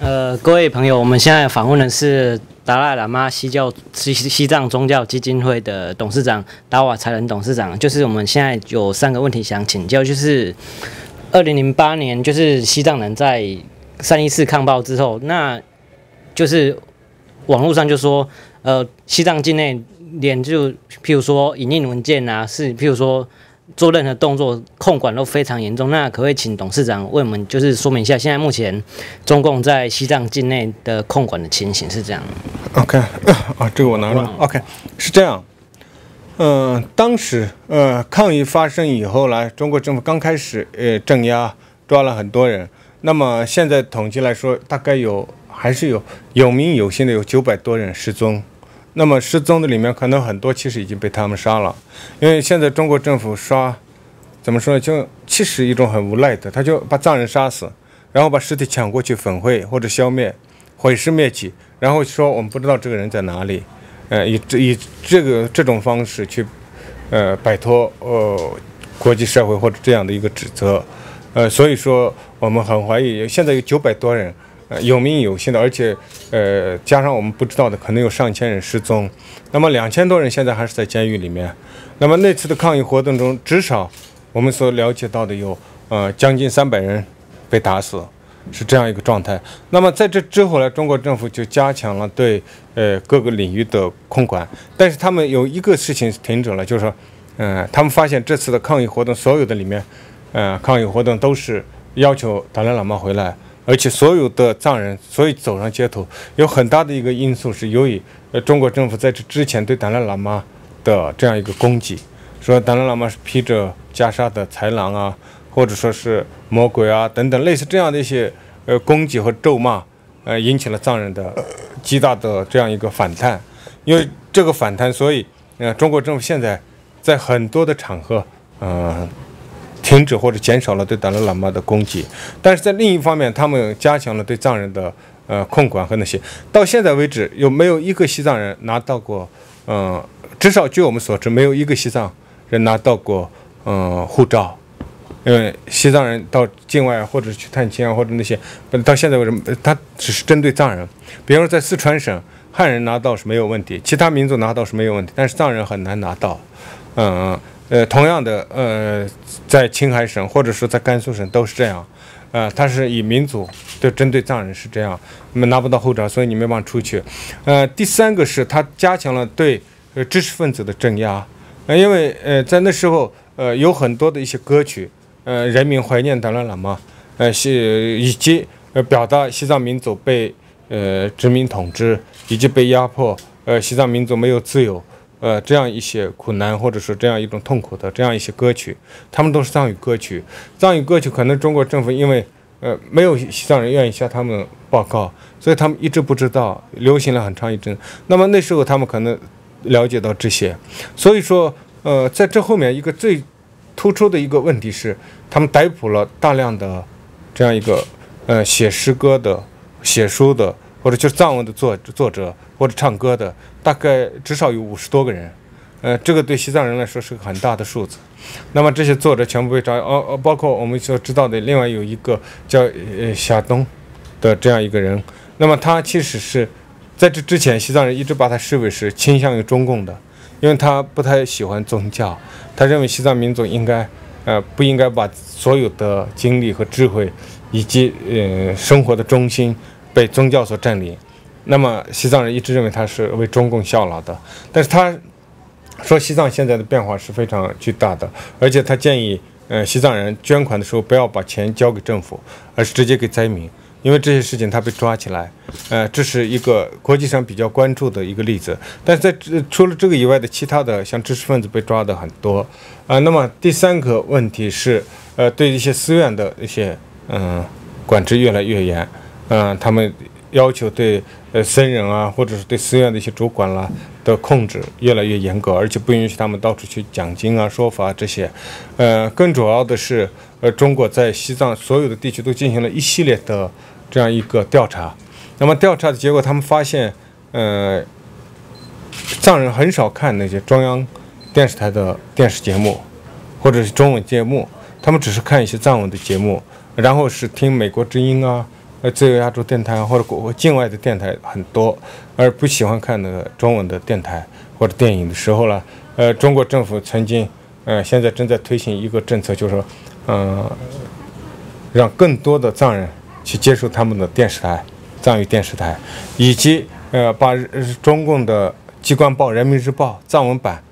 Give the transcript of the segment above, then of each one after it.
呃，各位朋友，我们现在访问的是达赖喇嘛西教西西藏宗教基金会的董事长达瓦才仁董事长。就是我们现在有三个问题想请教，就是二零零八年，就是西藏人在三一四抗暴之后，那就是网络上就说，呃，西藏境内连就譬如说影印文件啊，是譬如说。做任何动作控管都非常严重，那可不可以请董事长为我们就是说明一下，现在目前中共在西藏境内的控管的情形是这样？OK，啊，这个我拿了。OK，是这样。嗯，当时呃抗议发生以后呢，中国政府刚开始呃镇压抓了很多人，那么现在统计来说，大概有还是有有名有姓的有九百多人失踪。那么失踪的里面可能很多其实已经被他们杀了，因为现在中国政府刷，怎么说呢？就其实一种很无赖的，他就把藏人杀死，然后把尸体抢过去粉碎或者消灭，毁尸灭迹，然后说我们不知道这个人在哪里，呃，以这以这个这种方式去，呃，摆脱呃国际社会或者这样的一个指责，呃，所以说我们很怀疑，现在有九百多人。呃，有名有姓的，而且，呃，加上我们不知道的，可能有上千人失踪。那么两千多人现在还是在监狱里面。那么那次的抗议活动中，至少我们所了解到的有，呃，将近三百人被打死，是这样一个状态。那么在这之后呢，中国政府就加强了对，呃，各个领域的控管。但是他们有一个事情停止了，就是说，嗯，他们发现这次的抗议活动所有的里面，呃，抗议活动都是要求达赖喇嘛回来。而且所有的藏人，所以走上街头，有很大的一个因素是由于，呃，中国政府在这之前对达赖喇嘛的这样一个攻击，说达赖喇嘛是披着袈裟的豺狼啊，或者说是魔鬼啊等等类似这样的一些呃攻击和咒骂，呃，引起了藏人的极大的这样一个反弹。因为这个反弹，所以呃，中国政府现在在很多的场合，嗯。停止或者减少了对达赖喇嘛的攻击，但是在另一方面，他们加强了对藏人的呃控管和那些。到现在为止，有没有一个西藏人拿到过？嗯，至少据我们所知，没有一个西藏人拿到过嗯护照。因为西藏人到境外或者去探亲啊，或者那些，到现在为止，他只是针对藏人。比如说在四川省，汉人拿到是没有问题，其他民族拿到是没有问题，但是藏人很难拿到。嗯。嗯，呃同样的，呃，在青海省或者说在甘肃省都是这样，呃，它是以民族就针对藏人是这样，你们拿不到护照，所以你没办法出去。呃，第三个是它加强了对呃知识分子的镇压，呃，因为呃在那时候，呃有很多的一些歌曲，呃，人民怀念达赖喇嘛，呃，是以及呃表达西藏民族被呃殖民统治以及被压迫，呃，西藏民族没有自由。呃，这样一些苦难，或者说这样一种痛苦的这样一些歌曲，他们都是藏语歌曲。藏语歌曲可能中国政府因为呃没有西藏人愿意向他们报告，所以他们一直不知道，流行了很长一阵。那么那时候他们可能了解到这些，所以说呃在这后面一个最突出的一个问题是，他们逮捕了大量的这样一个呃写诗歌的、写书的。或者就是藏文的作作者，或者唱歌的，大概至少有五十多个人，呃，这个对西藏人来说是个很大的数字。那么这些作者全部被抓，哦哦，包括我们所知道的另外有一个叫呃夏东的这样一个人，那么他其实是在这之前，西藏人一直把他视为是倾向于中共的，因为他不太喜欢宗教，他认为西藏民族应该呃不应该把所有的精力和智慧以及呃生活的中心。被宗教所占领，那么西藏人一直认为他是为中共效劳的。但是他说西藏现在的变化是非常巨大的，而且他建议，呃，西藏人捐款的时候不要把钱交给政府，而是直接给灾民，因为这些事情他被抓起来，呃，这是一个国际上比较关注的一个例子。但是在除了这个以外的其他的，像知识分子被抓的很多，啊，那么第三个问题是，呃，对一些寺院的一些，嗯，管制越来越严。嗯，他们要求对呃僧人啊，或者是对寺院的一些主管啦的控制越来越严格，而且不允许他们到处去讲经啊、说法这些。呃，更主要的是，呃，中国在西藏所有的地区都进行了一系列的这样一个调查。那么调查的结果，他们发现，呃，藏人很少看那些中央电视台的电视节目，或者是中文节目，他们只是看一些藏文的节目，然后是听美国之音啊。呃自由亚洲电台或者国境外的电台很多，而不喜欢看那个中文的电台或者电影的时候呢，呃，中国政府曾经，呃，现在正在推行一个政策，就是说，嗯，让更多的藏人去接受他们的电视台，藏语电视台，以及呃，把中共的机关报《人民日报》藏文版，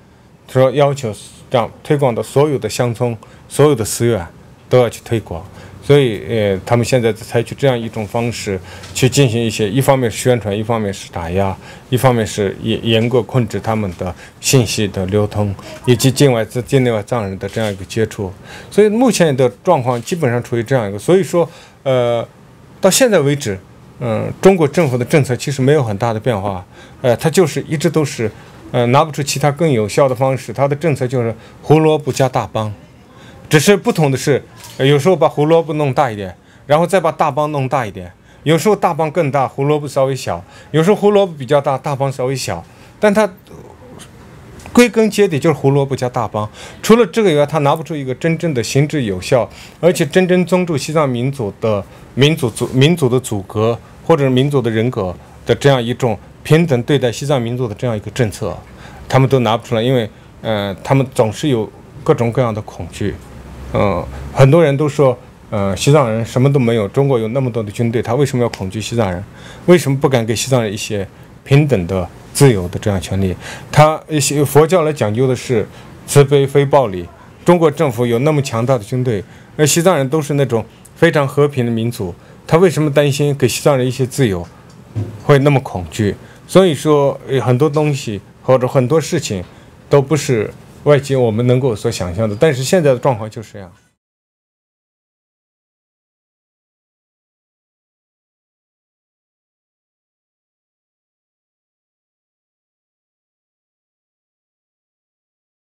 说要求让推广到所有的乡村、所有的寺院。都要去推广，所以呃，他们现在采取这样一种方式去进行一些，一方面是宣传，一方面是打压，一方面是严严格控制他们的信息的流通，以及境外自境内外藏人的这样一个接触。所以目前的状况基本上处于这样一个，所以说呃，到现在为止，嗯，中国政府的政策其实没有很大的变化，呃，它就是一直都是，呃，拿不出其他更有效的方式，它的政策就是胡萝卜加大帮，只是不同的是。有时候把胡萝卜弄大一点，然后再把大帮弄大一点；有时候大帮更大，胡萝卜稍微小；有时候胡萝卜比较大，大帮稍微小。但它归根结底就是胡萝卜加大帮。除了这个以外，他拿不出一个真正的行之有效，而且真正尊重西藏民族的民族族民族的祖格或者民族的人格的这样一种平等对待西藏民族的这样一个政策，他们都拿不出来，因为，呃，他们总是有各种各样的恐惧。嗯，很多人都说，呃，西藏人什么都没有，中国有那么多的军队，他为什么要恐惧西藏人？为什么不敢给西藏人一些平等的、自由的这样权利？他一些佛教来讲究的是慈悲非暴力。中国政府有那么强大的军队，而西藏人都是那种非常和平的民族，他为什么担心给西藏人一些自由，会那么恐惧？所以说，很多东西或者很多事情都不是。外界我们能够所想象的，但是现在的状况就是这样。